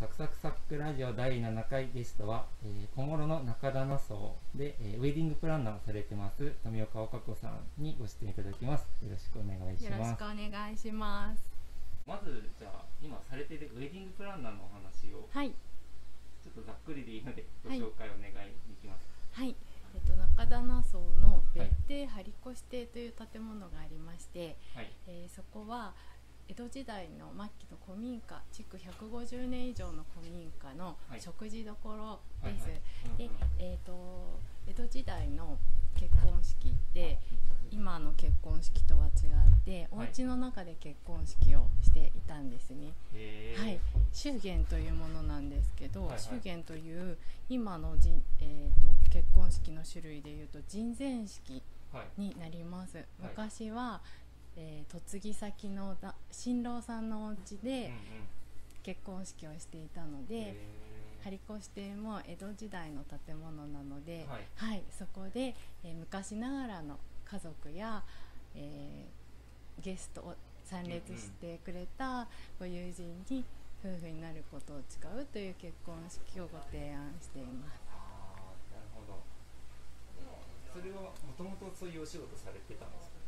サクサクサックラジオ第7回ゲストは、えー、小諸の中棚荘で、えー、ウェディングプランナーをされてます富岡岡子さんにご出演いただきます。よろしくお願いします。よろしくお願いします。まずじゃあ今されているウェディングプランナーのお話をはい。ちょっとざっくりでいいのでご紹介お願いできますはい。えっと、中棚荘の別邸張越邸という建物がありまして、はい。えーそこは江戸時代の末期の古民家築150年以上の古民家のはい。食事処です、はいはい。でうんうん、えー、と江戸時代の結婚式って今の結婚式とは違っておはい。家の中で結婚式をしていたんですね、はい、祝言というものなんですけど、はいはい。祝言という今のじん、えー、と結婚式の種類でいうと人前式はい。になります、昔は、えー嫁ぎ先のだ新郎さんのお家うんでうん。結婚式をしていたので、へー。張越邸も江戸時代の建物なので、はい。そこで、えー昔ながらの家族や、えーゲストを参列してくれたご友人に夫婦になることを誓うという結婚式をご提案しています。あーなるほど。それはもともとそういうお仕事されてたんですあ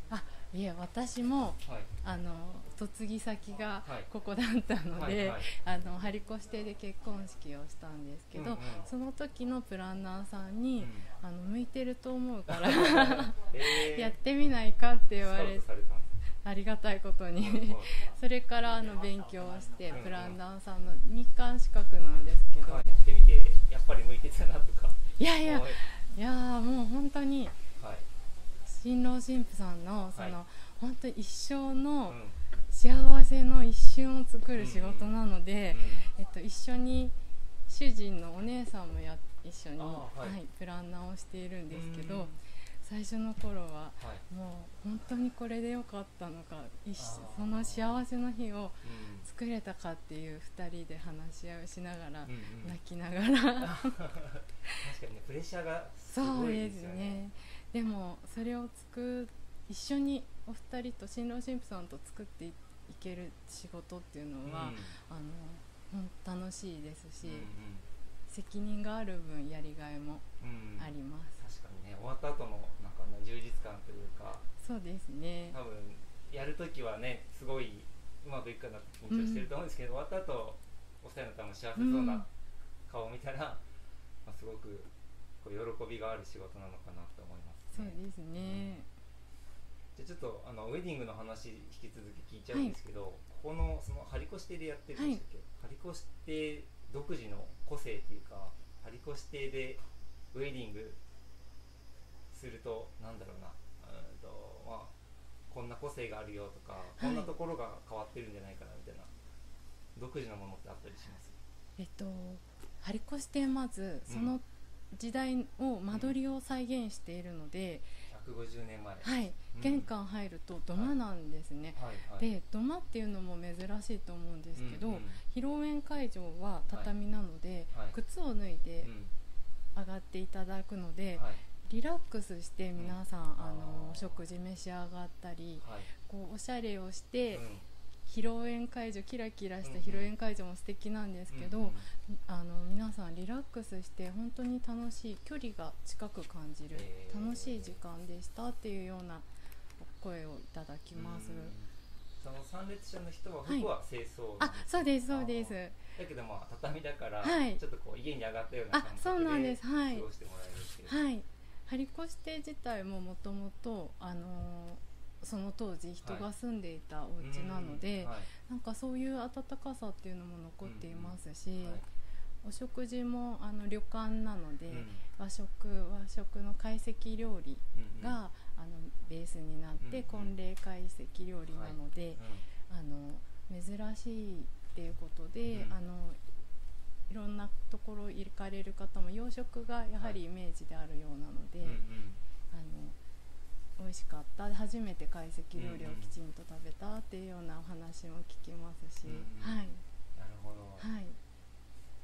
いえ私もかはい。あの嫁ぎ先がはい。ここだったので、はいはい。あの張越邸で結婚式をしたんですけど、うんうんその時のプランナーさんに、うん。あの向いてると思うから えー。やってみないかって言われスカウトされたんですありがたいことに。それからあの勉強をしてプランナーさんの日韓資格なんですけど、はい。やってみてやっぱり向いてたなとか。いやいや思い。やーもう本当にはい新郎新婦さんのその、はい本当に一生うん。の幸せの一瞬を作る仕事なので、えっと、一緒に主人のお姉さんもや一緒に、はい。はいプランナーをしているんですけどうん最初の頃ははい。もう本当にこれでよかったのかその幸せの日をうん。作れたかっていう2人で話し合いをしながらうんうん。泣きながら。確かにねプレッシャーがすごいそうでですすよねねでもそれを作一緒にお二人と新郎新婦さんと作っていいける仕事っていうのは、うん。あの楽しいですし、うん責任がある分やりがいもうん。うんあります、確かにね終わった後のなんかね充実感というか。そうですね。多分やるときはねすごいうまくいくかなって緊張してると思うんですけど、終わった後お二人の多分幸せそうな顔を見たら、まあ、すごくこう喜びがある仕事なのかなと思います、そうですね、じゃあちょっとあのウェディングの話引き続き聞いちゃうんですけど、ここのその張り越し亭でやってるんでしたっけ、張り越し亭独自の個性っていうか張り越し亭でウェディングするとなんだろうな。うんとまあこんな個性があるよとか、い。こんなところが変わってるんじゃないかなみたいな独自のものってあったりします？えっと張り越してまずその時代を間取りを再現しているので、150年前。はい、うん。玄関入ると土間なんですね、はいはい。で土間っていうのも珍しいと思うんですけど、うんうん。披露宴会場は畳なので、はい。靴を脱いでうん。上がっていただくので、はい。リラックスして皆さん、あのあー食事召し上がったりはい。こうおしゃれをして、うん披露宴会場キラキラしたうん披露宴会場も素敵なんですけど、うんうん。あの皆さんリラックスして本当に楽しい距離が近く感じる、楽しい時間でしたっていうような声をいただきます。うんその参列者の人ははい。服は清掃あそうですそうです。だけどまあ畳だから、はい。ちょっとこう家に上がったようなあ感そうなんで覚す。はい。過ごしてもらえるっていう、はい。張越亭自体ももともとあのーその当時人が住んでいたお家なので、うん。はい。なんかそういう温かさっていうのも残っていますし、はい。お食事もあの旅館なので、うん。和食和食の懐石料理うんうん。が、あのベースになって、うんうん。婚礼懐石料理なので、あの珍しいっていうことで、うん。あのいろんなところ行かれる方も洋食がやはりイメージであるようなので、うんうん。あの美味しかった。初めて懐石料理をきちんと食べたっていうようなお話も聞きますし、うんうん。はい。なるほど、はい。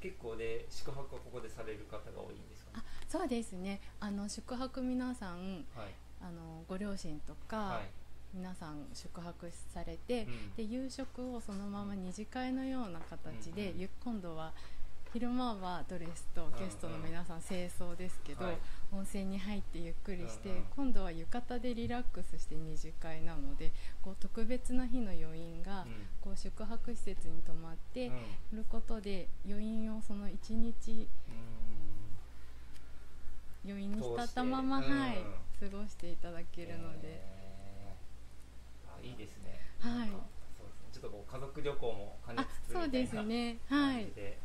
結構で宿泊はここでされる方が多いんですか？あそうですね。あの宿泊皆さんはい。あのご両親とか、はい。皆さん宿泊されて、うん。で夕食をそのまま二次会のような形で、うんうん。ゆ今度は昼間はドレスとゲストの皆さん清掃ですけど、はい。温泉に入ってゆっくりして、今度は浴衣でリラックスして二次会なのでこう特別な日の余韻が、うん。こう宿泊施設に泊まってうん。ることで余韻をその一日余韻に浸ったまま、はいうん。過ごしていただけるので、あいいですね。はい。なんかそうですね。ちょっとこう家族旅行も兼ねあつつそうですみね。たいなはい。感じで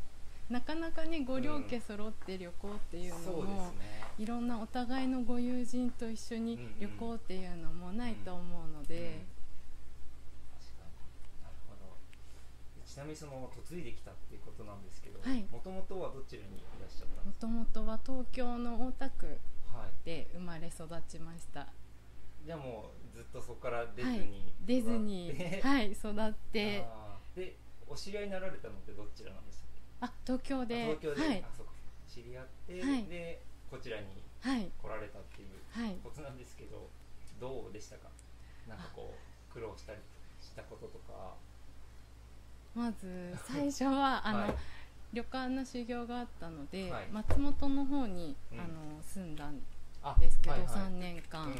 なかなかねご両家揃って旅行っていうのそうですも、ね。いろんなお互いのご友人と一緒に旅行っていうのもないと思うので、なるほど。ちなみにその嫁いできたっていうことなんですけどはい。もともとはどちらにいらっしゃったんですもともとは東京の大田区かはい。で生まれ育ちました。じゃあもうずっとそこから出ずはい。に出ずに育って。はい育って。でお知り合いになられたのってどちらなんでしたっけあ東京で。あ東京で、はい。あそうか。知り合って、はい。でこちらにはい。来られたっていうはい。ことなんですけどどうでしたか？なんかこう苦労したりしたこととか。まず最初は あの、はい旅館の修行があったので、はい。松本の方に、うん。あの住んだんあですけど、はいはい。3年間、うん。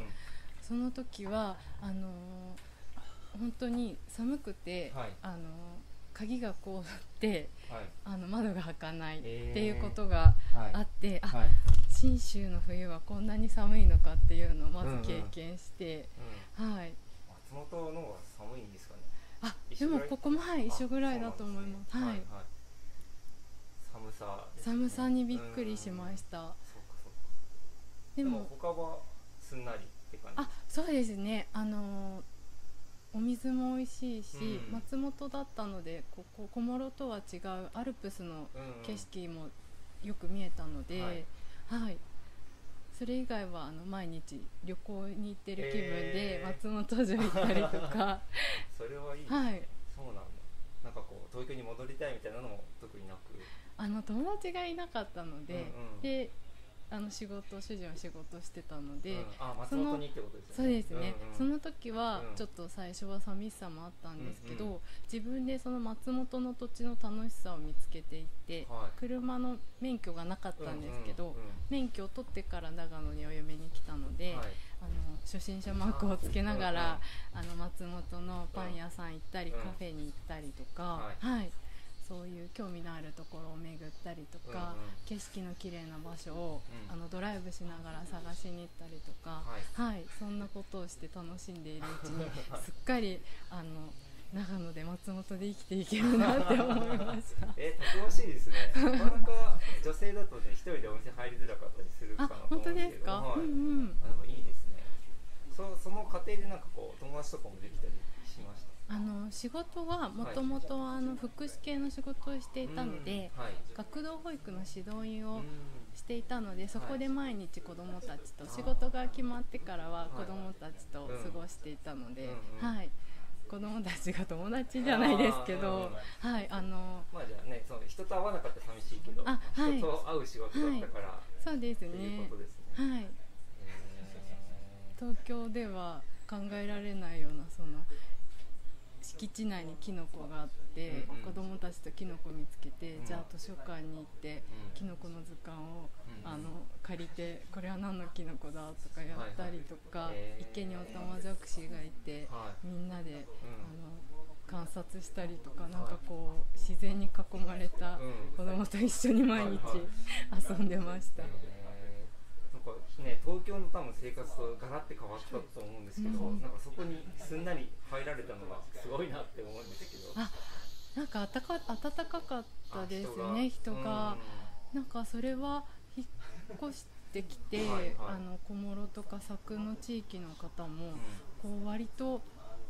その時はあのー本当に寒くて、はい。あのー鍵が凍ってはい。あの窓が開かないってえーいうことがはい。あって、あはい。信州の冬はこんなに寒いのかっていうのをまず経験して、うんはい。松本の方が寒いんですかね。あでもここもはい一緒ぐらいだと思います。あそうなんはい。はい寒さね。寒さにびっくりしまうん。したでも他はすんなりって感じ？あそうですね。あのーお水も美味しいし、うん。松本だったのでここ小諸とは違うアルプスのうんうん景色もよく見えたので、ははい。いそれ以外はあの毎日旅行に行ってる気分でえー。松本城行ったりとか、それはいい。はい。そうなんだ。なんかこう東京に戻りたいみたいなのも特になく。あの友達がいなかったので、うんうん。であの仕事主人は仕事してたので、うん、あ松本にってことですそうですね、うんうん。その時はうん。ちょっと最初は寂しさもあったんですけど、うんう自分でその松本の土地の楽しさを見つけていって、はい。車の免許がなかったんですけど、うんうんうん免許を取ってから長野にお嫁に来たので、はい。あの初心者マークをつけながら、あの松本のパン屋さん行ったり、うん。カフェに行ったりとか、ははいそういう興味のあるところを巡ったりとか、うんうん。景色の綺麗な場所を、うん。あのドライブしながら探しに行ったりとか、はい。はい、そんなことをして楽しんでいるうちにはい すっかりあの長野で松本で生きていけるなって思いました。えたくましいですね。なかなか女性だとね一人でお店入りづらかったりするかあなと思うんですけど。はい。うんうん。あでもいいですね。そその過程でなんかこう友達とかもできたりしました？あの仕事はもともとあの福祉系の仕事をしていたので、うんはい。学童保育の指導員をうんしていたのでそこで毎日子どもたちと仕事が決まってからははい。子どもたちと過ごしていたので、はい、子どもたちが友達じゃないですけど、あはい、あのまあじゃあねその人と会わなかったら寂しいけどあはい。人と会う仕事だったから、そうですね。ことですね、はい、へ東京では考えられないようなその敷地内にキノコがあって、うんうん。子どもたちとキノコ見つけて、うん。じゃあ図書館に行ってうん。キノコの図鑑を、うん。あの借りてこれは何のキノコだとかやったりとか、はいはい池にオタマジャクシがいて、はい。みんなで、うん。あの観察したりとかなんかこう自然に囲まれたうん。子供と一緒に毎日遊んでました。ね東京の多分生活とガラッて変わったと思うんですけど、うん。なんかそこにすんなり入られたのがすごいなって思うんですけど。あなんかあたか暖かかったですあね人が、なんかそれは引っ越してきて、はいはい。あの小諸とか佐久の地域の方も、うん。こう割と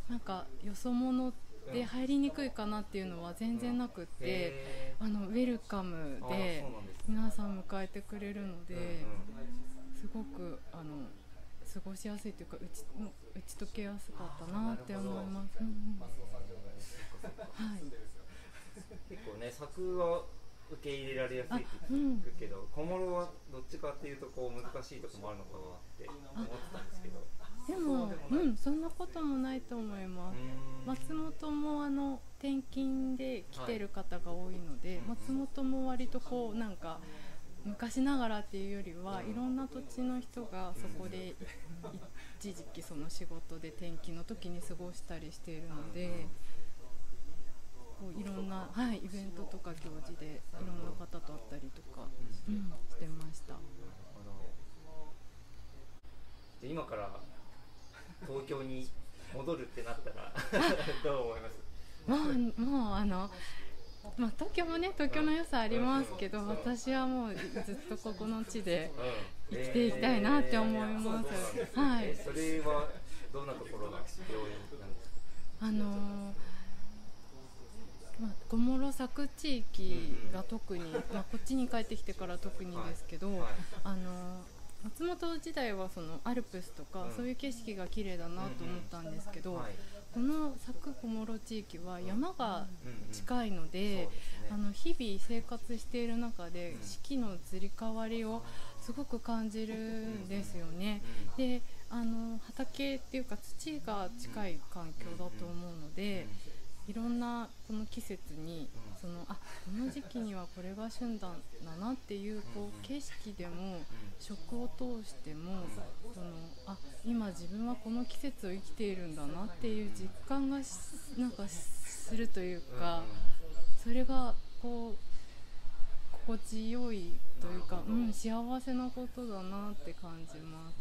なんかよそ者で入りにくいかなっていうのは全然なくって、へあのウェルカムで皆さん迎えてくれるので、うんうんすごくあの過ごしやすいというか打ちも打ち解けやすかったなって思います。うんうん。はい結構ね作は受け入れられやすいって聞くけど、小諸はどっちかっていうとこう難しいとこもあるのかなって思ってたんですけど。でもうんそんなこともないと思います。松本もあの転勤で来てる方が多いので、はい、松本も割とこうなんか昔ながらっていうよりはいろんな土地の人がそこで一時期その仕事で転勤の時に過ごしたりしているので。こういろんな、はい、イベントとか行事でいろんな方と会ったりとか、うん、してました。今から東京に戻るってなったら どう思います？もうもうあのまあ、東京もね東京の良さありますけど、私はもうずっとここの地で生きていきたいなって思います。はい。それはどんなところが病院なんですか？あのーまあ、小諸佐久地域が特に、まあ、こっちに帰ってきてから特にですけど、あの松本時代はそのアルプスとか、そういう景色が綺麗だなと思ったんですけど、この佐久小諸地域は山が近いので,、あの日々生活している中で四季の移り変わりをすごく感じるんですよね。であの畑っていうか土が近い環境だと思うので。いろんなこの季節に、そのあこの時期にはこれが旬だなっていうこう景色でも食を通してもそのあ今自分はこの季節を生きているんだなっていう実感がなんかするというかそれがこう心地よいというか、うん、幸せなことだなって感じます。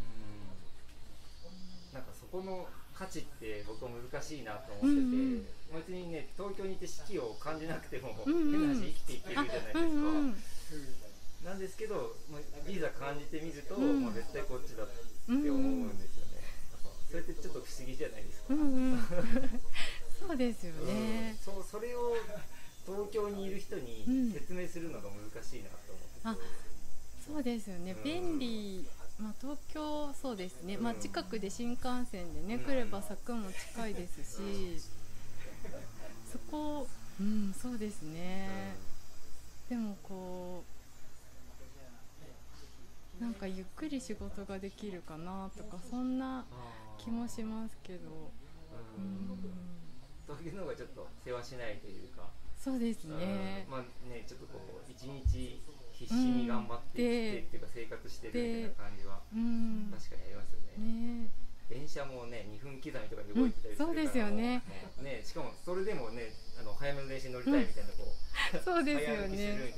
なんかそこの価値って僕は難しいなと思ってて、うんうん、別にね東京にいて四季を感じなくても、うんうん、変な話生きていけるじゃないですか、うんうん、なんですけど、まあ、いざ感じてみると、うん、まあ、絶対こっちだって思うんですよね、それってちょっと不思議じゃないですか、うんうん、そうですよね、そうそれを東京にいる人に説明するのが難しいなと思って、そうですよね、便利まあ、東京そうですね、まあ、近くで新幹線でね、来れば柵も近いですしそこうんそうですね。でもこうなんかゆっくり仕事ができるかなとかそんな気もしますけど。うん。東京の方がちょっと世話しないというか。そうですね。まあねちょっとこ必死に頑張って生きてっていうか生活してるみたいな感じは確かにありますよね。ね。電車もね2分刻みとかで動いてたりするから、うん、そうですよね。ねしかもそれでもねあの早めの電車に乗りたいみたいなこう、うん、そうですよね。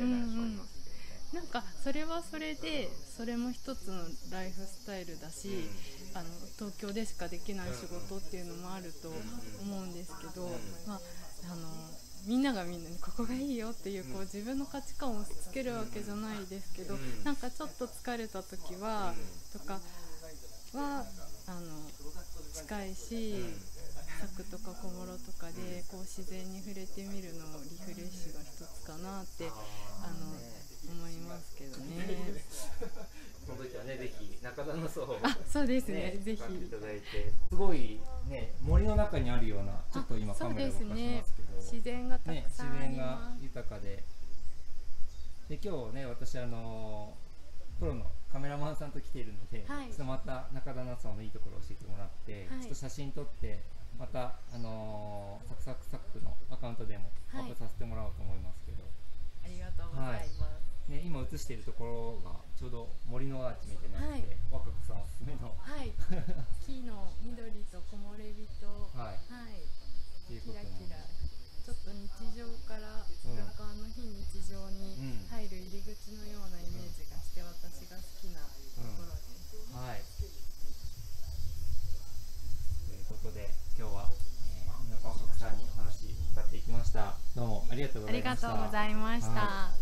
なんかそれはそれでそれも一つのライフスタイルだし、うん、あの東京でしかできない仕事っていうのもあると思うんですけど、まあみんながみんなにここがいいよっていうこう自分の価値観を押し付けるわけじゃないですけど、なんかちょっと疲れた時は、とかはあの近いし、柵とか小諸とかでこう自然に触れてみるのもリフレッシュの一つかなってあの思いますけどね。その時はねぜひ中田の層を、あそうですねぜひ。いただいてすごいね森の中にあるようなちょっと今カメラ動かしますけど、ね、自然がたくさん、ね、自然が豊かで。で今日ね私あのプロのカメラマンさんと来ているので、はい、ちょっとまた中田那須のいいところを教えてもらって、はい、ちょっと写真撮ってまたあのー、サクサクサクのアカウントでもアップさせてもらおうと思いますけど、ありがとうございます、ね、今映しているところがちょうど森のアーチ見てまして、はい、若子さんおすすめの、はい、木の緑と木漏れ日と、はい。はい、キラキラちょっと日常から裏側の非日常に入る入り口のようなイメージがして、私が好きなところです、うん、はい。ということで今日は、えー、皆若子さんにお話伺っていきました。どうもありがとうございました。ありがとうございました